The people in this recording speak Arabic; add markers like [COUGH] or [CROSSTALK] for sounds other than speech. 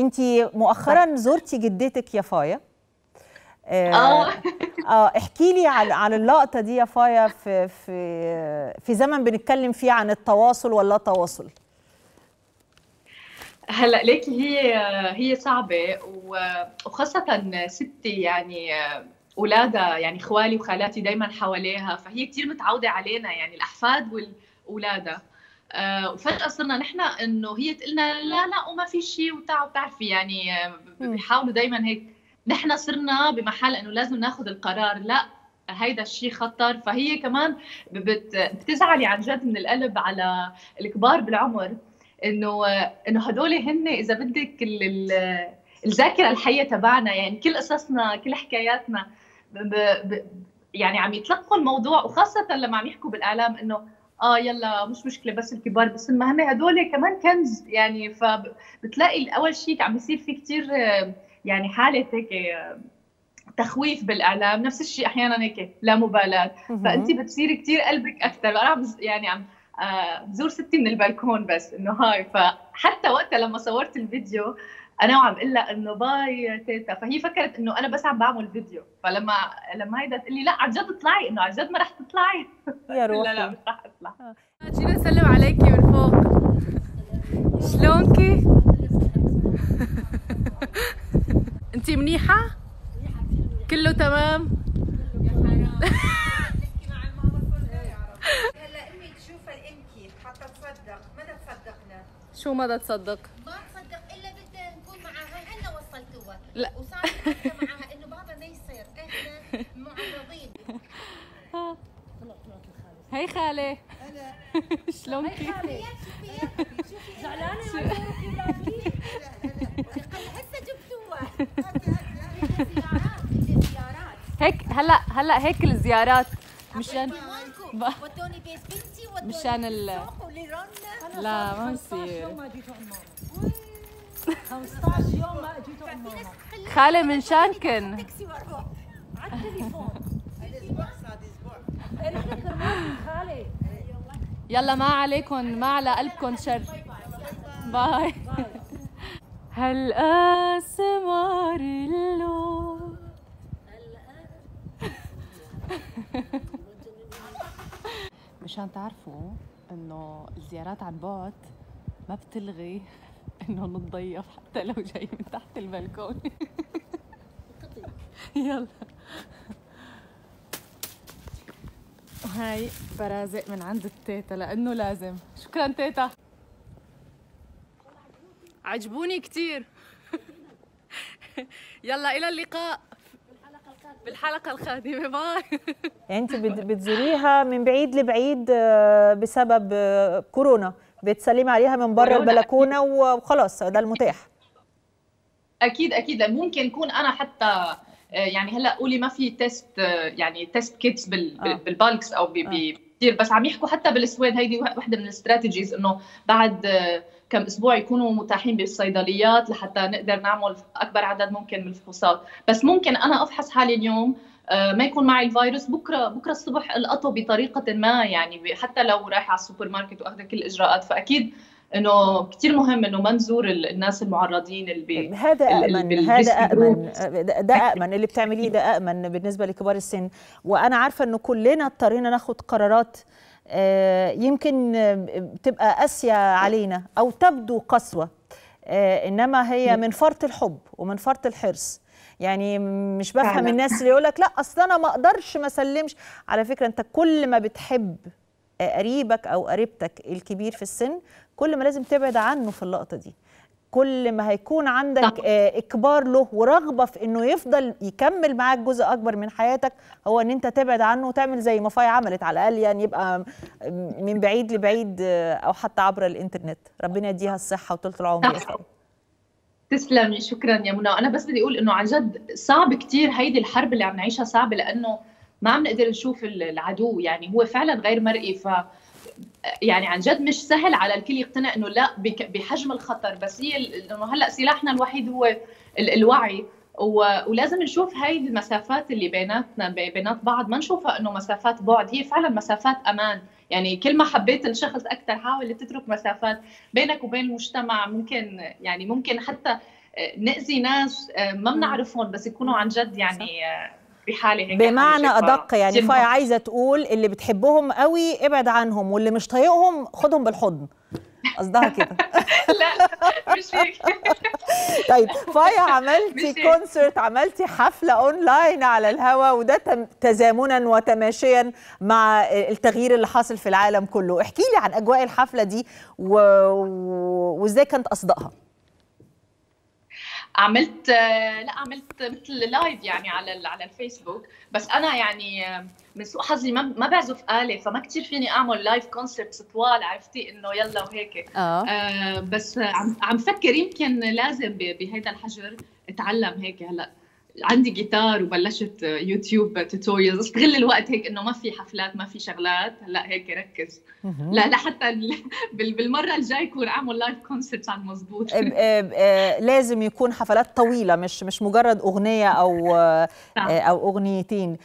انت مؤخرا زرتي جدتك يا فايا. آه آه. احكي لي على على اللقطة دي يا فايا في في في زمن بنتكلم فيه عن التواصل ولا تواصل؟ هلا ليكي هي هي صعبة وخاصة ستي يعني اولادها يعني خوالي وخالاتي دائما حواليها فهي كثير متعودة علينا يعني الأحفاد واولادها آه، وفجأة صرنا نحن إنه هي تقلنا لا لا وما في شيء وتع بتعرفي يعني آه،. بيحاولوا دائما هيك. نحن صرنا بمحل إنه لازم ناخذ القرار لا هيدا الشيء خطر. فهي كمان بت- بتزعلي عن جد من القلب على الكبار بالعمر إنه إنه هدول هن إذا بدك ال- ال- الذاكرة الحية تبعنا يعني كل قصصنا كل حكاياتنا ب ب يعني عم يتلقوا الموضوع. وخاصة لما عم يحكوا بالإعلام إنه آه يلا مش مشكلة بس الكبار بس هن هدول كمان كنز يعني فبتلاقي اول شيء عم يصير في كثير يعني حالة هيك آه، تخويف بالإعلام نفس الشيء أحيانا هيك لا مبالاه فأنت بتصيري كثير قلبك أكثر أنا عم يعني عم آه، بزور ستي من البلكون بس إنه هاي. فحتى وقتها لما صورت الفيديو أنا وعم أقول لها إنه bye يا تيتا. فهي فكرت إنه أنا بس عم بعمل فيديو. فلما لما هيدا تقول لي لا عن جد اطلعي إنه عن جد ما رح تطلعي. يا روحي لا لا مش رح أطلع. جينا نسلم عليكي من فوق؟ شلونكي؟ [LAUGHS] أنتي منيحة؟ كله تمام؟ [LAUGHS] هلا إمي تشوف الانكي حتى تصدق. ما تصدقنا؟ شو ما تصدق؟ لا. وصار حتى معاها إنه بابا ما يصير. إحنا معرضين. هي خالة شلونكي؟ هسه جبتوها. زيارات. بدي زيارات. هيك هلا هلا هيك الزيارات. مشان ودوني بيت بنتي ودوني مشان ال لا ما بصير يوم ما جيتوا عند ماما 15 يوم ما جيتوا عند ماما خالة من شانكن. على التليفون خالي يلا ما عليكم ما على قلبكم شر. باي. هالاسمر اللون؟ مشان تعرفوا إنه الزيارات عن بعد ما بتلغي إنه نتضيف حتى لو جاي من تحت البلكون [LAUGHS] يلا. هاي برازق من عند التيتا لأنه لازم. شكرا تيتا. عجبوني كتير. [LAUGHS] يلا إلى اللقاء. بالحلقة القادمة. bye. يعني انت بت- بتزوريها من بعيد لبعيد آه، بسبب آه، كورونا. بتسلمي عليها من بره البلكونة وخلاص ده المتاح. أكيد أكيد. ممكن يكون أنا حتى آه، يعني هلأ قولي ما في test آه، يعني test kits بال آه. بالبالكس أو بي- بي- كثير بس عم يحكوا حتى بالسويد هيدي وحدة من ال strategies إنه بعد آه، كم أسبوع يكونوا متاحين بالصيدليات لحتى نقدر نعمل أكبر عدد ممكن من الفحوصات بس ممكن أنا أفحص حالي اليوم آه، ما يكون معي الفيروس بكرة بكرة الصبح ألقطه بطريقة ما يعني حتى لو رايحه على السوبر ماركت واخذه كل الإجراءات فأكيد إنه كثير مهم إنه ما نزور ال- الناس المعرضين اللي هذا امن هذا امن. ده امن اللي بتعمليه ده امن بالنسبة لكبار السن وأنا عارفة إنه كلنا اضطرينا ناخد قرارات يمكن آه، تبقى قاسية علينا أو تبدو قسوة. آه، إنما هي من فرط الحب ومن فرط الحرص. يعني مش بفهم فعلا. الناس اللي يقول لك لا أصل أنا ما أقدرش ما أسلمش. على فكرة أنت كل ما بتحب آه، قريبك أو قريبتك الكبير في السن كل ما لازم تبعد عنه في اللقطة دي. كل ما هيكون عندك. آه، اجبار له ورغبة في إنه يفضل يكمل معاك جزء أكبر من حياتك هو إن أنت تبعد عنه وتعمل زي ما فاي عملت على الأقل يعني يبقى من بعيد لبعيد آه، أو حتى عبر الإنترنت. ربنا يديها الصحة وطولة العمر. يا تسلمي شكرا يا منى. أنا بس بدي أقول إنه عن جد صعب كتير هيدي الحرب اللي عم نعيشها صعبة لأنه ما عم نقدر نشوف ال- العدو. يعني هو فعلا غير مرئي ف يعني عن جد مش سهل على الكل يقتنع إنه لا بحجم الخطر. بس هي إنه هلأ سلاحنا الوحيد هو ال- الوعي. ولازم نشوف هاي المسافات اللي بيناتنا بي- بينات بعض. ما نشوفها إنه مسافات بعد. هي فعلا مسافات أمان. يعني كل ما حبيت الشخص أكثر حاول تترك مسافات بينك وبين المجتمع. ممكن يعني ممكن حتى نأذي ناس آه، ما بنعرفهم بس يكونوا عن جد يعني آه، بحاله هيك بمعنى أدق يعني فاي. عايزة تقول اللي بتحبهم قوي ابعد عنهم واللي مش طايقهم خدهم بالحضن. قصدها كده. [LAUGHS] لا مش هيك. [LAUGHS] طيب فايا عملتي. concert عملتي حفلة اونلاين على الهوا وده تزامنا وتماشيا مع التغيير اللي حاصل في العالم كله. احكي لي عن أجواء الحفلة دي وازاي كانت اصدائها عملت آه، لا عملت مثل live يعني على على الفيسبوك. بس أنا يعني آه، من سوء حظي ما ما بعزف آلة فما كتير فيني أعمل live concerts طوال عرفتي؟ إنه يلا وهيك. آه. آه بس عم عم فكر يمكن لازم ب- بهيدا الحجر أتعلم هيك هلأ. عندي جيتار وبلشت YouTube tutorials استغل الوقت هيك إنه ما في حفلات ما في شغلات. هلأ هيك ركز. لا لحتى ال- [LAUGHS] بال- بالمرة الجاي يكون اعمل live concerts عن مزبوط لازم يكون حفلات طويلة مش مش مجرد أغنية أو. أو أغنيتين.